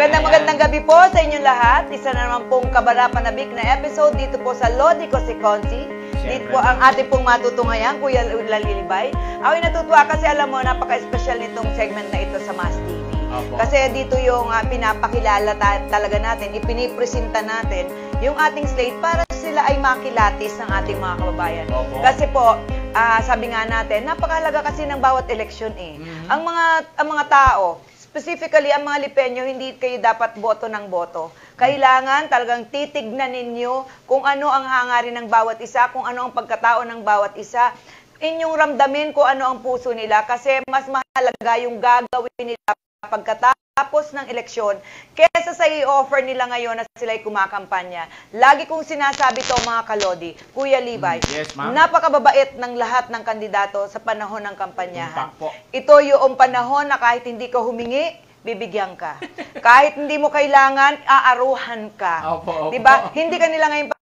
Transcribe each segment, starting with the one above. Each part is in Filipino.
Magandang magandang gabi po sa inyong lahat. Isa na naman pong kabanapanabik na episode dito po sa Lodi Consi. Dito po ang ating pong matutunghayan, Kuya Lalilibay. Ako'y natutuwa kasi alam mo, napaka-special nitong segment na ito sa Mass TV. Opo. Kasi dito yung ah, pinapakilala ta- talaga natin, ipinipresenta natin yung ating slate para sila ay makilatis ng ating mga kababayan. Opo. Kasi po, ah, sabi nga natin, napakahalaga kasi ng bawat eleksyon eh. Mhm. Ang mga ang mga tao, specifically ang mga Lipenyo, hindi kayo dapat boto ng boto. Kailangan talagang titignan ninyo kung ano ang hangarin ng bawat isa, kung ano ang pagkatao ng bawat isa. Inyong ramdamin kung ano ang puso nila kasi mas mahalaga yung gagawin nila pagkatapos ng eleksyon kesa sa i-offer nila ngayon na sila'y kumakampanya. Lagi kong sinasabi to mga kalodi, Kuya Libay, Mm, yes, napakababait ng lahat ng kandidato sa panahon ng kampanyahan. Ito yung panahon na kahit hindi ka humingi, bibigyan ka. kahit hindi mo kailangan, aaruhan ka. Opo, opo. 'Di ba? Hindi ka nila ngayon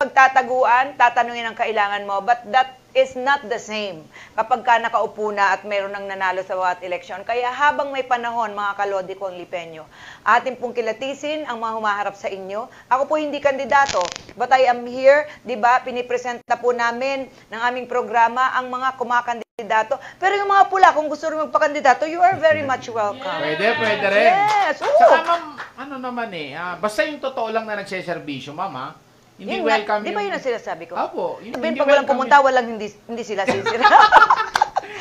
pagtataguan, tatanungin ang kailangan mo, but that is not the same kapag ka nakaupo na at mayroon nang nanalo sa bawat eleksyon. Kaya habang may panahon, mga kalodi ko ang lipenyo, atin pong kilatisin ang mga humaharap sa inyo. Ako po hindi kandidato, but I am here, di ba, pinipresenta po namin ng aming programa ang mga kumakandidato. Pero yung mga pula, kung gusto rin magpakandidato, you are very much welcome. Pwede, pwede rin. Yes, oo. Saka ma'am, ano naman eh, ah, basta yung totoo lang na nagseservisyo, mama. Hindi Yun welcome Di ba yun ang sinasabi ko? Opo. yun- Sabihin, hindi pag walang pumunta, yun. walang hindi, hindi sila sisira.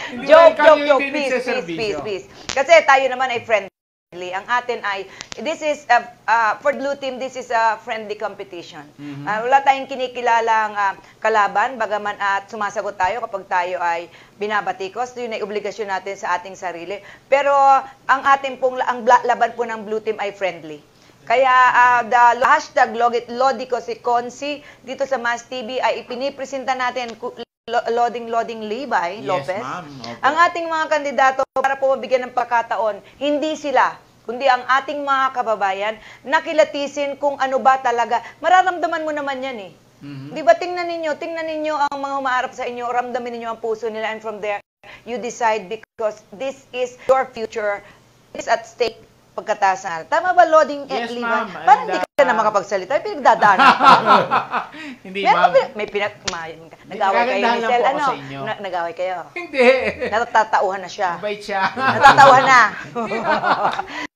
Hindi joke, joke, joke. hindi Peace, peace, peace, peace. Kasi tayo naman ay friendly. Ang atin ay, this is, uh, uh, for Blue Team, this is a friendly competition. Mhm. Uh, wala tayong kinikilalang uh, kalaban, bagaman at sumasagot tayo kapag tayo ay binabatikos. Yun ay obligasyon natin sa ating sarili. Pero ang ating pong, ang laban po ng Blue Team ay friendly. Kaya ah, the hashtag Logit Lodi ko si Consi dito sa Mass TV ay ipinipresenta natin ku- lo- Loading Loading Libay Yes, Lopez. Opo. Ang ating mga kandidato para po mabigyan ng pagkataon, hindi sila kundi ang ating mga kababayan nakilatisin kung ano ba talaga. Mararamdaman mo naman yan eh. Mhm. Di ba tingnan ninyo, tingnan ninyo ang mga umaarap sa inyo, ramdamin ninyo ang puso nila and from there, you decide because this is your future. It's at stake pagkatasan. Tama ba, Loading Yes, Levi? ma'am. Parang And, hindi ka na uh, makapagsalita. Pinagdadaanan ka. Hindi, Meron ma'am. pinag- may pinag... ma- Nag-away kayo ni Sel. Ano? Na- nag-away kayo. Hindi. Natatauhan na siya. Mabait siya. Natatawa na.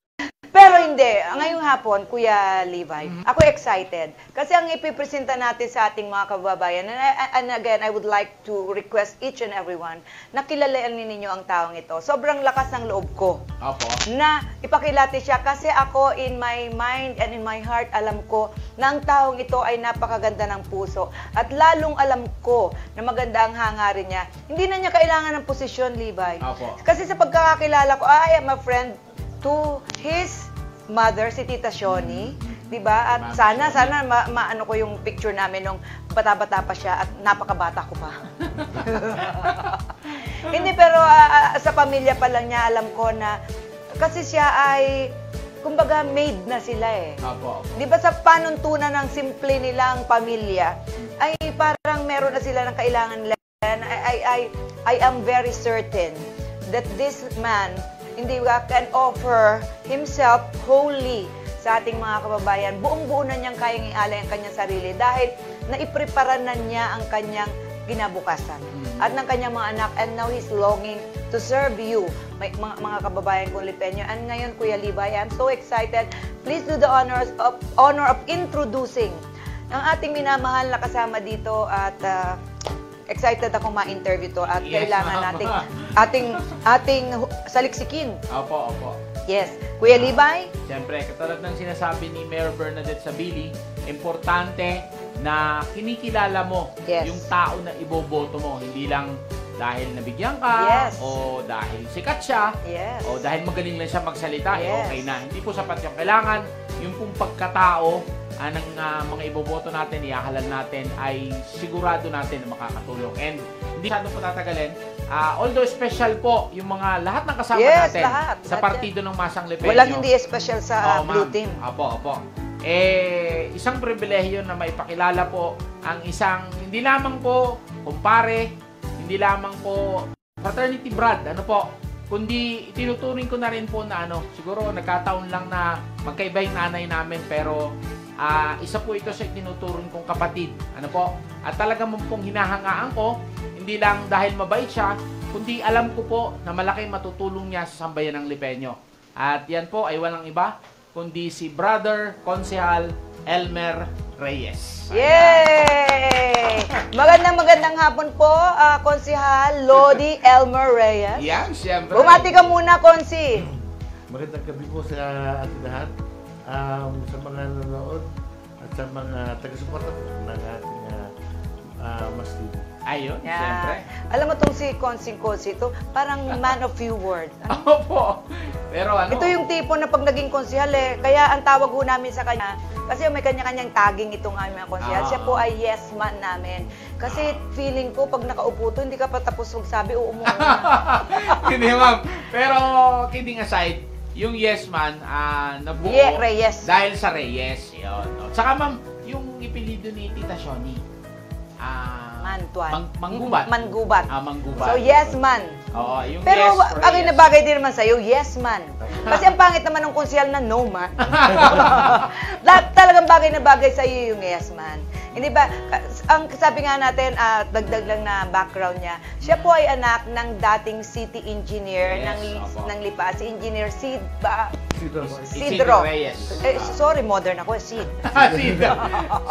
Hindi. Ngayong hapon, Kuya Levi, Mhm. ako excited. Kasi ang ipipresenta natin sa ating mga kababayan, and, I- and again, I would like to request each and everyone na kilalanin ninyo ang taong ito. Sobrang lakas ng loob ko Opo. na ipakilati siya kasi ako in my mind and in my heart alam ko na ang taong ito ay napakaganda ng puso at lalong alam ko na maganda ang hangarin niya. Hindi na niya kailangan ng posisyon, Levi. Opo. Kasi sa pagkakakilala ko, I am a friend to his mother, si Tita Shoni. Di ba? At sana, sana ma- maano ko yung picture namin nung bata-bata pa siya at napakabata ko pa. Hindi, pero ah, ah, sa pamilya pa lang niya, alam ko na kasi siya ay, kumbaga, made na sila eh. Di ba sa panuntunan ng simple nilang pamilya, ay parang meron na sila ng kailangan nila. And I, I, I, I am very certain that this man, hindi ba, can offer himself wholly sa ating mga kababayan. Buong-buo na niyang kayang ialay ang kanyang sarili dahil naiprepara na niya ang kanyang ginabukasan Mhm. at ng kanyang mga anak and now he's longing to serve you, may, mga, mga kababayan kong Lipenyo. And ngayon, Kuya Libay, I'm so excited. Please do the honors of, honor of introducing ang ating minamahal na kasama dito at ah, excited akong ma-interview to at Yes, kailangan nating ating ating saliksikin. Opo, opo. Yes. Kuya Libay, Siyempre, katulad ng sinasabi ni Mayor Bernadette Sabili, importante na kinikilala mo Yes. yung tao na iboboto mo. Hindi lang dahil nabigyan ka, Yes. o dahil sikat siya, yes. o dahil magaling lang siya magsalita, eh, Yes. okay na. Hindi po sapat yung kailangan. Yung pong pagkatao ng ah, mga iboboto natin, ihahalal natin, ay sigurado natin na makakatulong. And hindi masyado po tatagalin. Ah, although special po yung mga lahat ng kasama Yes, natin lahat. sa Lahat partido ng Masang Lepenyo. Walang hindi special sa Oo, Blue. Team. Apo, apo. Eh, isang pribilehyo na maipakilala po ang isang, hindi lamang po kumpare, hindi lamang po fraternity brad, ano po, kundi tinuturing ko na rin po na ano, siguro nagkataon lang na magkaiba yung nanay namin pero ah, isa po ito sa tinuturing kong kapatid. Ano po? At talaga mo pong hinahangaan ko, hindi lang dahil mabait siya, kundi alam ko po na malaking matutulong niya sa sambayan ng Lipenyo. At yan po ay walang iba, kundi si Brother Konsehal Elmer Reyes. Yay! Magandang magandang hapon po, ah, Konsihal Lodi Elmer Reyes. Yan, siyempre. Bumati ka muna, Konsi. Magandang gabi po sa ating lahat, um, sa mga nanonood at sa mga taga-suporta po ng ating uh, uh, Mas TV. Ayun, siyempre. Yeah. Alam mo tong si Konsing Konsi, ito parang man of few words. Ano? Opo. Pero ano? Ito yung tipo na pag naging konsihal eh, kaya ang tawag ho namin sa kanya, kasi may kanya-kanyang tagging itong aming mga konsihal. Ah. Siya po ay yes man namin. Kasi feeling ko, pag nakaupo to, hindi ka pa tapos magsabi, oo muna. Hindi, ma'am. Pero, kidding aside, yung yes man, ah, nabuo. Ye, Reyes. Dahil sa Reyes. Yun. no. Saka, ma'am, yung ipilido ni Tita Shoni. Ah, Mantuan. Mang, manggubat. Manggubat. Ah, manggubat. So, yes man. Oo, yung Pero yes for bagay na Reyes. bagay din naman sa'yo, yes man. Kasi ang pangit naman ng konsihal na no man. Lahat talagang bagay na bagay sa'yo yung yes man. Hindi ba, ang sabi nga natin, ah, dagdag lang na background niya, siya po ay anak ng dating city engineer Yes, ng, opo. ng Lipa, si Engineer Sid ba? Sino po? Sidro. Reyes. Eh, sorry, modern ako, Sid. si,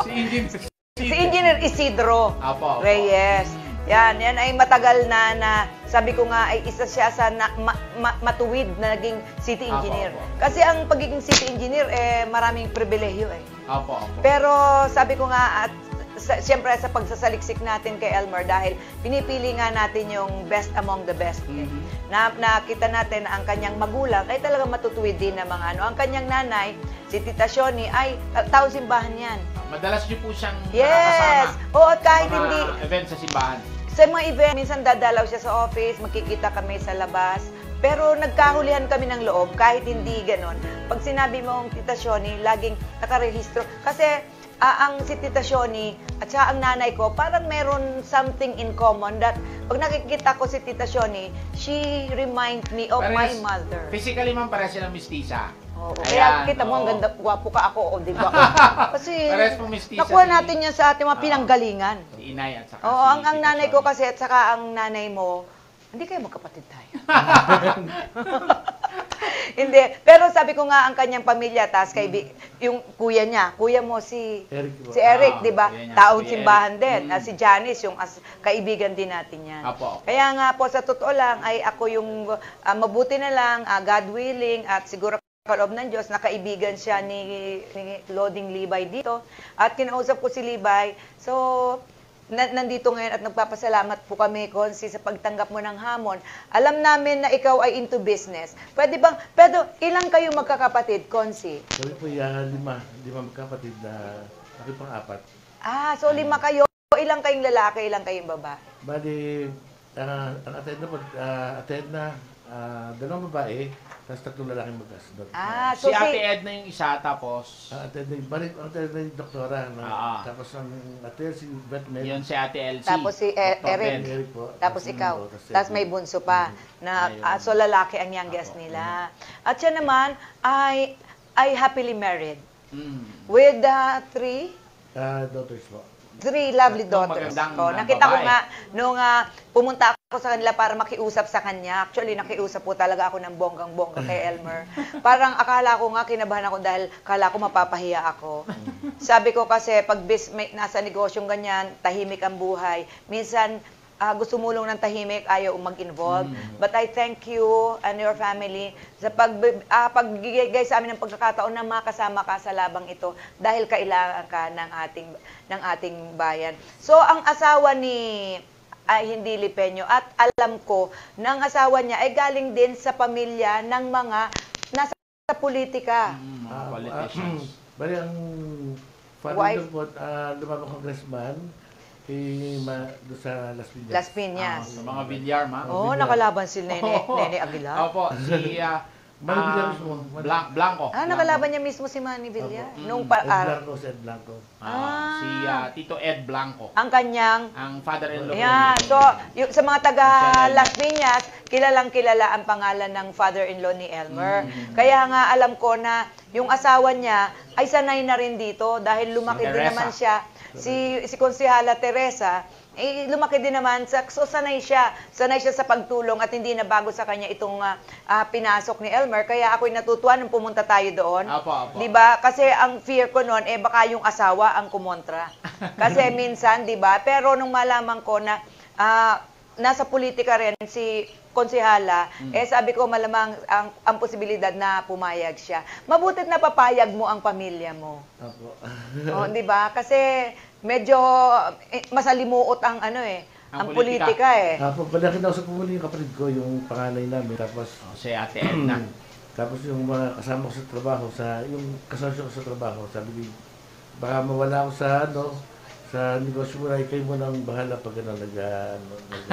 si Engineer. Si Engineer Isidro Apo, apo. Reyes. Yan, yan ay matagal na na sabi ko nga ay isa siya sa na, ma- ma- matuwid na naging city Apo, engineer. apo. Kasi ang pagiging city engineer eh maraming pribilehyo eh. Opo, opo. Pero sabi ko nga at sa, siyempre sa pagsasaliksik natin kay Elmer dahil pinipili nga natin yung best among the best. eh. Mhm. Na nakita natin na ang kanyang magulang ay talagang matutuwid din na mga ano. Ang kanyang nanay, si Tita Shoni, ay uh, tao simbahan yan. Madalas niyo po siyang Yes! nakakasama. Oo, at kahit mga hindi, event sa simbahan. Sa mga event, minsan dadalaw siya sa office, magkikita kami sa labas. Pero nagkahulihan kami ng loob, kahit hindi ganon. Pag sinabi mong Tita Shoni, laging nakarehistro. Kasi ah, ang si Tita Shoni at saka ang nanay ko, parang meron something in common that pag nakikita ko si Tita Shoni, she remind me of my Parehas- mother. Physically man para silang mistisa. Oo. Ayan, Kaya kita mo, ang oo. ganda, gwapo ka ako, o di ba? Kasi Parehas nakuha si- natin yan sa ating mga Oo. pinanggalingan. Si Inay at saka Oo, si ang, ang Tita nanay ko kasi at saka ang nanay mo, hindi kayo magkapatid tayo. hindi. Pero sabi ko nga ang kanyang pamilya, tas kay yung kuya niya, kuya mo si Eric si Eric, Ah, 'di ba? kuya niya, Taong si simbahan Eric. din. Mm. Ah, si Janice yung as, kaibigan din natin 'yan. Apo. Kaya nga po sa totoo lang ay ako yung ah, mabuti na lang, ah, God willing at siguro kaloob ng Diyos, nakaibigan siya ni, ni Loding Libay dito. At kinausap ko si Libay. So, na, nandito ngayon at nagpapasalamat po kami, Konsi, sa pagtanggap mo ng hamon. Alam namin na ikaw ay into business. Pwede bang, pero ilang kayo magkakapatid, Konsi? Kami po yung lima, lima magkapatid na ako pang apat. Ah, so lima kayo. Ilang kayong lalaki, ilang kayong babae? Bali, ah, ang attend na po, ah, attend na ah, dalawang babae, tapos tatlong lalaking magkasunod. Ah, so Si Ate si... Edna yung isa, tapos Ang attend na, bali, ang attend na yung doktora, na, Ah. tapos ang attend si Beth Med, yun si Ate Elsie. Tapos si E- Dr. Eric. Ben. Eric po. Tapos yung ikaw. tapos Tapos may bunso pa. Na, Ayun. ah, so lalaki ang youngest nila. At siya naman ay ay happily married Mm. with uh, three Ah, daughters po. three lovely daughters. magandang, ko. ah, nakita ko nga nung ah, pumunta ako sa kanila para makiusap sa kanya. Actually, nakiusap po talaga ako ng bonggang-bongga kay Elmer. Parang akala ko nga kinabahan ako dahil akala ko mapapahiya ako. Sabi ko kasi pag bis, may, nasa negosyong ganyan, tahimik ang buhay. Minsan ah, gusto mulong ng tahimik, ayaw mag-involve. But I thank you and your family sa pag, ah, pagbigay sa amin ng pagkakataon na makasama ka sa labang ito dahil kailangan ka ng ating, ng ating bayan. So, ang asawa ni ay hindi Lipenyo at alam ko ng asawa niya ay galing din sa pamilya ng mga nasa politika. Mm, mga Ah, politicians. ah, bali, ang father po, uh, lumabang congressman, eh, ma, doon sa Las Piñas. Las Ah, Piñas. sa mga bilyar, ma'am. Oo, oh, nakalaban si Nene, Nene Aguilar. Opo, si ah, Manny Villar Ah, mismo. Blan- Blanco. Ah, nakalaban niya mismo si Manny Villa Opo. nung Ed pa-araw. Blanco, si Ed Blanco. Ah, Ah. Si ah, Tito Ed Blanco. Ang kanyang Ang father-in-law. Yeah, ni- so yung, sa mga taga. Las Piñas, kilalang kilala ang pangalan ng father-in-law ni Elmer. Mm. Kaya nga alam ko na yung asawa niya ay sanay na rin dito dahil lumaki Si din Teresa. naman siya si si Konsehala Teresa eh, lumaki din naman sa so sanay siya sanay siya sa pagtulong at hindi na bago sa kanya itong ah, ah, pinasok ni Elmer. Kaya ako'y natutuwa nung pumunta tayo doon. Apo, apo. 'di ba? Kasi ang fear ko noon eh baka yung asawa ang kumontra. Kasi minsan 'di ba? Pero nung malaman ko na ah, nasa politika rin si konsehala, eh sabi ko malamang ang, ang posibilidad na pumayag siya. Mabutit na papayag mo ang pamilya mo. Opo. Oh, 'di ba? Kasi medyo eh, masalimuot ang ano eh, ang, Ang politika. politika. eh. Tapos palaki na sa pumuli yung kapatid ko, yung panganay namin. Tapos Oh, si Ate Edna. Tapos yung mga kasama ko sa trabaho, sa yung kasosyo ko sa trabaho, sabi ni, baka mawala ako sa ano, sa negosyo mo na, kayo mo nang bahala pag ano, nag, ano, nag,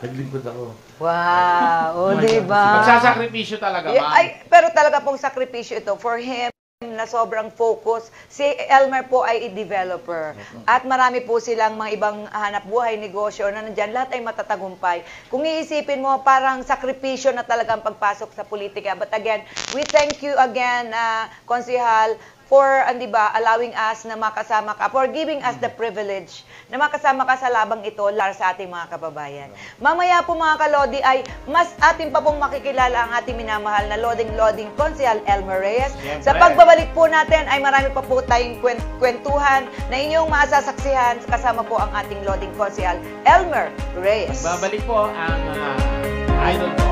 naglingkod ako. Wow, oh, 'di ba? Magsasakripisyo talaga, ma'am. ay, pero talaga pong sakripisyo ito for him na sobrang focus. Si Elmer po ay i-developer. At marami po silang mga ibang hanap buhay, negosyo na nandyan. Lahat ay matatagumpay. Kung iisipin mo, parang sakripisyo na talagang pagpasok sa politika. But again, we thank you again, uh, Konsihal, for, andi ba, allowing us na makasama ka, for giving us the privilege na makasama ka sa labang ito lar sa ating mga kababayan. Mamaya po mga kalodi ay mas atin pa pong makikilala ang ating minamahal na Loding Loding Konsehal Elmer Reyes. Siyempre. Sa pagbabalik po natin ay marami pa po tayong kwen- kwentuhan na inyong maasasaksihan kasama po ang ating Loding Konsehal Elmer Reyes. Babalik po ang ah, idol ko,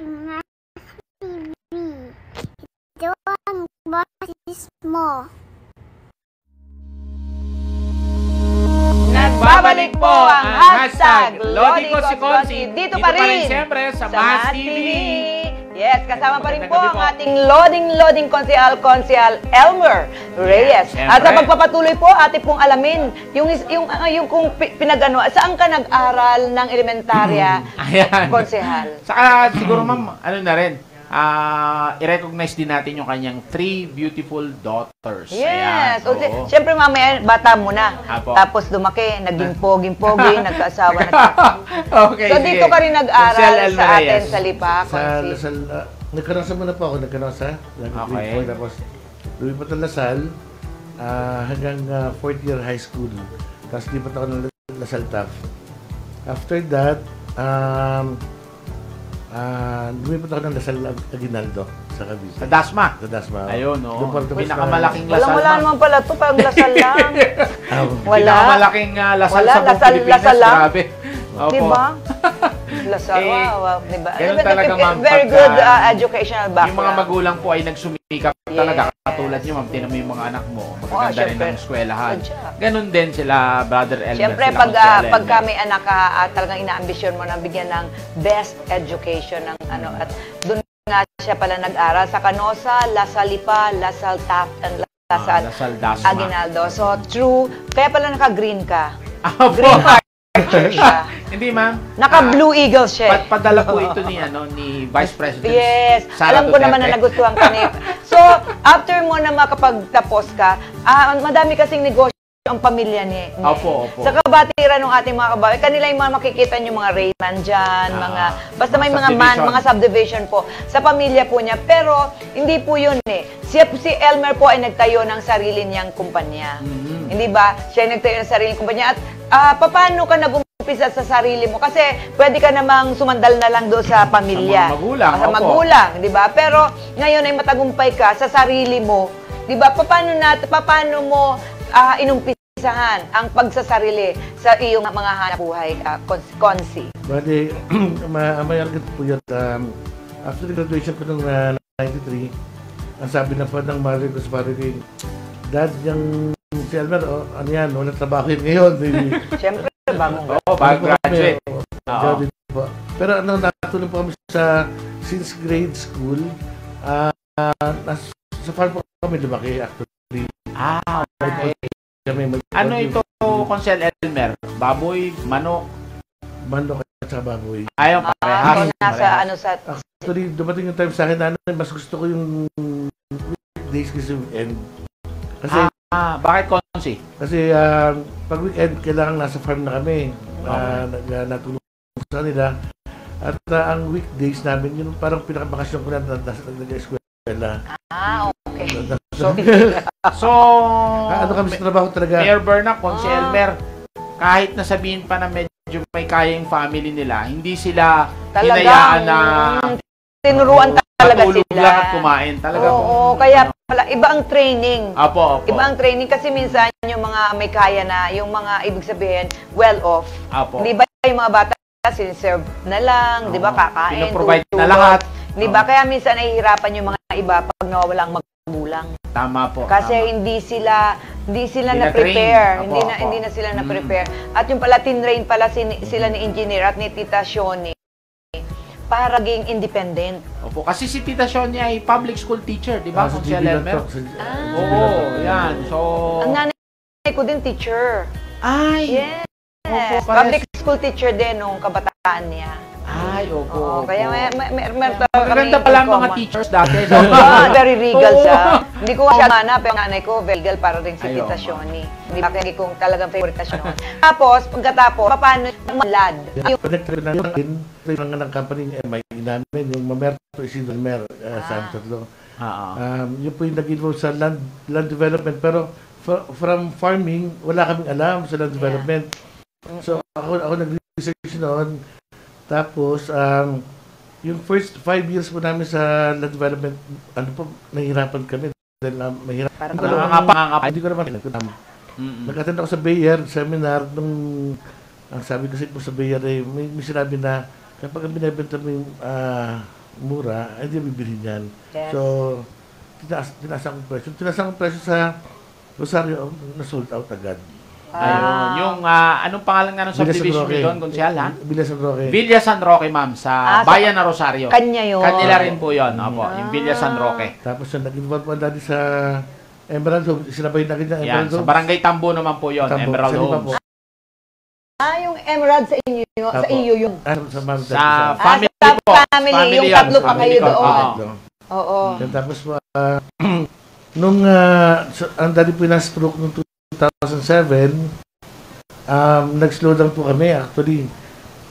watching TV. Don't watch more. Nagbabalik po ang hashtag Lodi ko si Konsi. Dito, pa rin. siyempre sa Mas TV. Yes, kasama pa rin po ang ating loading-loading konsehal, konsehal Elmer Reyes. At sa pagpapatuloy po, atin pong alamin yung, yung, ah, yung kung pi- pinagano, saan ka nag-aral ng elementarya, Ayan. konsehal? Saka siguro ma'am, ano na rin, ah, i-recognize din natin yung kanyang three beautiful daughters. Yes. Ayan, O, di- oo. Siyempre mamaya, bata mo na. Apo. Tapos lumaki, naging poging-pogi, nagkaasawa na. okay, So sige. dito ka rin nag-aral sa atin Reyes. sa Lipa, Sa. Lasal, uh, nagkaroon sa muna po ako, nagkaroon sa, Okay. tapos lumipat ng Lasal ah, hanggang ah, fourth year high school. Tapos lipat ako ng Lasal TAF. After that, um, ah, lumipat ako ng Lasal Ag- Aguinaldo sa Cavite. Sa Dasma. Sa Dasma. Ayun, oo. Doon pa rin tapos Pinakamalaking na- lasal. Wala ma'am. naman pala to, pang lasal lang. Ah, Wala. Pinakamalaking ah, lasal Wala, sa buong lasal- Pilipinas. lasal lang. Grabe. Opo. Di ba? Lasal, Eh, wow, wow, di ba? ganun But, talaga, uh, ma'am, Very good uh, educational background. Yung mga magulang po ay nagsumikap talaga. Yes. Katulad nyo, ma'am, tinan mo yung mga anak mo. Oo, Magaganda rin syempre. ng eskwelahan. Ganun din sila, Brother Elmer. Siyempre, pag, Elmer. pagka may anak ka, ah, talagang inaambisyon mo na bigyan ng best education ng ano at doon nga siya pala nag-aral sa Canosa, La Salipa, La Taft, and La Ah, Sal Lasal Dasma. Aguinaldo. So, true. Kaya pala naka-green ka. Opo. Green Archer siya. Hindi, ma'am. Naka-Blue Eagle siya. eh. Pa- padala po ito ni ano ni Vice President Yes, Sara alam ko naman na Duterte. nagustuhan ka ni. So, after mo na makapagtapos ka, ah, madami kasing negosyo ang pamilya ni. ni- Opo, opo. Sa kabatiran ng ating mga kababayan, kanila yung mga makikita nyo mga Rayman dyan, Ah, mga, basta may mga mga man, subdivision. mga subdivision po, sa pamilya po niya. Pero, hindi po yun eh. Si, si Elmer po ay nagtayo ng sarili niyang kumpanya. Hindi ba? Siya ay nagtayo ng sarili kumpanya. At ah, paano ka nag-umpisa sa sarili mo? Kasi pwede ka namang sumandal na lang doon sa pamilya. Sa magulang, Ah, Sa magulang, di ba? Pero ngayon ay matagumpay ka sa sarili mo. Di ba? Paano, nat, paano mo ah, inumpisahan ang pagsasarili sa iyong mga hanap buhay, uh, konsi? Bali, ma may po yun. Um, after graduation ko ng uh, 93, ang sabi na po ng mother ko sa pare ko, Dad, yung si Elmer, oh, ano yan, wala trabaho yun ngayon. Siyempre, bagong Oo, bago po kami, graduate. oh, Oo. graduate po. Pero ano, natulong po kami sa, since grade school, ah, nas, sa farm po kami lumaki actually. Ah, okay. Kami mag- Ano ito, Consiel Elmer? Baboy, manok, manok at saka baboy. Ayaw Ah, parehas. so nasa Parehas. ano sa Actually, dumating yung time sa akin na ano, mas gusto ko yung weekdays kasi weekend. Kasi, Ah, bakit konsi? kasi ah, pag weekend, kailangan nasa farm na kami. Uh, natulong sa kanila. At ah, ang weekdays namin, yun parang pinakabakasyon ko na na- nasa nag-eskwela. Ah, okay. So, so Ah, ano kami sa trabaho talaga? Mayor Bernac, kung si Ah. Elmer, kahit na sabihin pa na medyo may kaya yung family nila, hindi sila Talagang hinayaan na tinuruan talaga matulog sila. lang at kumain. Talaga Oo, po. kaya pala iba ang training. Apo, apo. Iba ang training kasi minsan yung mga may kaya na, yung mga ibig sabihin, well off. Apo. Di ba yung mga bata siniserve na lang, di ba kakain, Pinoprovide na tutulog. lahat. Di ba Oo. kaya minsan nahihirapan yung mga iba pag nawawala ang magulang. Tama po. Kasi tama. hindi sila hindi sila Hindi na prepare, na-train. hindi Apo, na apo. hindi na sila na Mm. prepare. At yung pala tinrain pala si- sila ni engineer at ni Tita Shoni para maging independent. Opo. Kasi si Tita Sonia ay public school teacher, di ba? Ah, Kung si GB lang Elmer. to, sa- Ah. Oo, yan. So, Ang nanay ko din teacher. ay, Yes. Opo. Public school teacher din nung kabataan niya. Ay, opo. Oo, opo. kaya may, may, may, may, may Magaganda pala ang mga teachers dati. no? Ah, very regal siya. Hindi ko siya mana, pero nanay ko, regal para rin si Tita. Shoni. Hindi ba kaya kong talagang favorite siya noon. Tapos, pagkatapos, paano yung malad? Yung, ng, company ng MI namin, yung Mamerto Isidro Mer, uh, sa Ah. tatlo. Oo. Um, yun po yung nag-involve sa land, land development. Pero fr- from farming, wala kaming alam sa land development. So ako, ako nag-research noon. Tapos, um, yung first five years po namin sa land development, ano po, nahihirapan kami. Dahil uh, mahirap. parang Hindi ko naman- Nangangapa, nangangapa. Hindi ko naman alam. Mm-mm. Nag-attend ako sa Bayer seminar nung ang sabi kasi po sa Bayer ay may, may sinabi na kapag binibenta mo yung ah, mura, ay hindi bibili niyan. Yes. So, tinaas, tinaas ang presyo. Tinaas ang presyo sa Rosario, na sold out agad. Ayun. Yung, ah, anong pangalan nga ng Villa San subdivision Roque. nyo doon, Konsyal, ha? Villa San Roque. Villa San Roque, ma'am, sa Ah, sa- Bayan na Rosario. kanya yun. Kanila rin po yun. Opo, yung Villa San Ah. Roque. Tapos yung nag-involve po dati sa Emerald Home. Sinabay na ganyan Yan, Emerald sa. Barangay Tambo naman po yun, Tambo. Emerald Sa Homes. po. Ah, yung emerald sa inyo, sa Apo. iyo yung... Ah, sa Mount Sa Ah, family sa po. family, yung yun, tatlo pa family kayo ko. doon. Oo. Oo. Then tapos po, ah, nung ah, so, ang dati po na stroke noong 2007, um, nag-slow down po kami actually.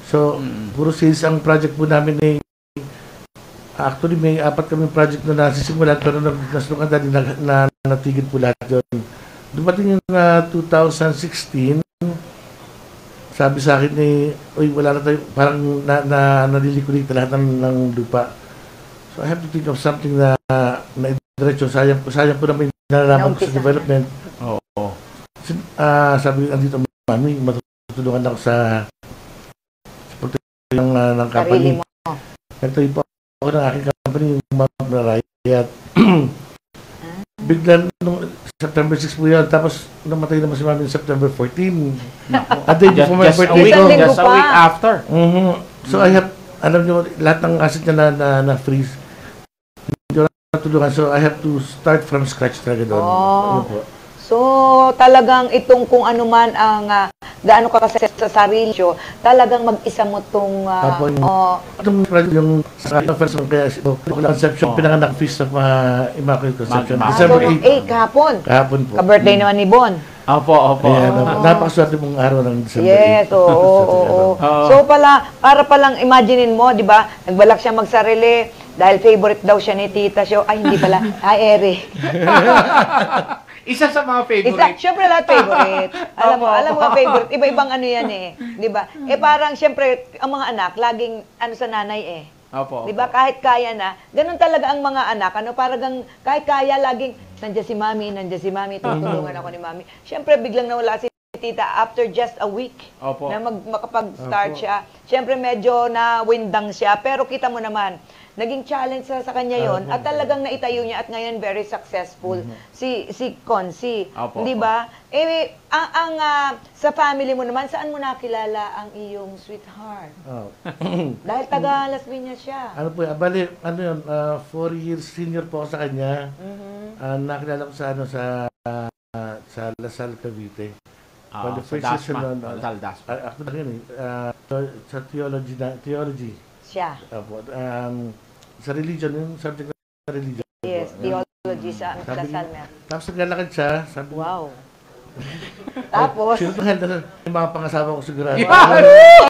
So, Mm. puro sales ang project po namin ni Actually, may apat kami project na nasisimulan pero ang dati na, na, natigil po lahat yun. Dumating yung ah, 2016, sabi sa akin ni, uy, wala na tayo, parang na, na, nalilikulita lahat ng, ng lupa. So I have to think of something na na diretso. Sayang, sayang po naman yung nalalaman ko sa development. Oo. Ah, sabi ko, andito mami, matutulungan ako sa sa pagtulungan ng, ah, ng company. Sarili mo. Nagtayo po ako ng aking company, yung Mount Narayat. Bigla nung September 6 po yun, tapos namatay naman si mami September 14. A day Just, before my just a birthday ko. just a week after. Mhm. So I have, alam nyo, lahat ng asset niya na, na, na freeze. Hindi ko na natulungan. So I have to start from scratch talaga doon. Oh. Ayun po. So, talagang itong kung ano man ang uh, gaano ka kasi sa sarili nyo, talagang mag-isa mo itong uh, Apo, yung- oh, Itong project yung sa first one kaya ito, conception, Oh. pinanganak feast of uh, Immaculate Conception. Mag- December ah, 8. 8 kahapon. Kahapon po. Ka-birthday naman ni Bon. Opo, opo. Kaya Oh. nap- napakaswerte mong araw ng December 8. Yes, oo, oo, oo. Oo. So pala, para palang imaginein mo, di ba, nagbalak siya magsarili dahil favorite daw siya ni Tita Show. Ay, hindi pala. Ay, Eric. Isa sa mga Isa, favorite. syempre lahat favorite. Alam mo, alam mo favorite. Iba-ibang ano yan eh. Di ba? Eh parang syempre, ang mga anak, laging ano sa nanay eh. Opo. Di ba? Kahit kaya na, ganun talaga ang mga anak. Ano, parang kahit kaya, laging, nandiyan si mami, nandiyan si mami, tutulungan ako ni mami. Siyempre, biglang nawala si tita after just a week Opo. na mag, makapag-start siya. Siyempre, medyo na windang siya. Pero kita mo naman, naging challenge sa, sa kanya yon at talagang naitayo niya at ngayon very successful si si Consi. Di ba? Eh, ang, ang ah, sa family mo naman, saan mo nakilala ang iyong sweetheart? Oh. Dahil taga Las Piñas siya. ano po, bali, ano yun, ah, four years senior po ako sa kanya. Mhm. Ah, nakilala ko sa ano sa ah, sa Lasal Cavite. Ah, For the sa first Dasma. sa. Lasal Dasma. Ako na yun eh. So- sa theology, na, theology. Siya. Apo, um, sa religion, yung subject na religion. Yes, Apo. theology sa Sabi Lasal Mer. Tapos naglalakad siya, sabi Wow. Tapos, Sino yung mga pangasawa ko sigurado? Yan!